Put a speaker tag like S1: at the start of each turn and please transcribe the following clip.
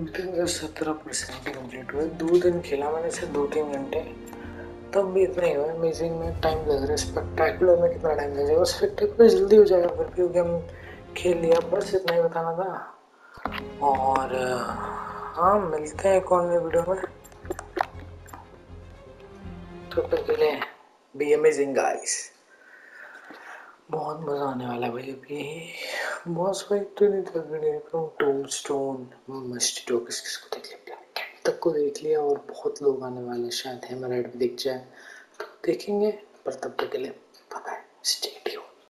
S1: सत्रह percent complete हुआ दो दिन खेला मैंने सिर्फ़ दो तीन घंटे। तब भी इतना ही हुआ। अमेजिंग में टाइम लग रहा है। स्पेक्टेकुलर में कितना टाइम लग जाएगा। स्पेक्टेकुलर जल्दी हो जाएगा फिर, क्योंकि हम खेल लिया। बस इतना ही बताना था। और हाँ मिलते हैं कौन में वीडियो में। तो फिर के लिए बी अमेजिंग गाइस बहुत मज़ा आने वाला है भाई अभी बॉस फाइट तो नहीं था, मैंने टोम स्टोन मस्टिटो किस किस को देख लिया? तक को देख लिया और बहुत लोग आने वाले शायद हेमराइड भी दिख जाए। तो देखेंगे, पर तब तक के लिए।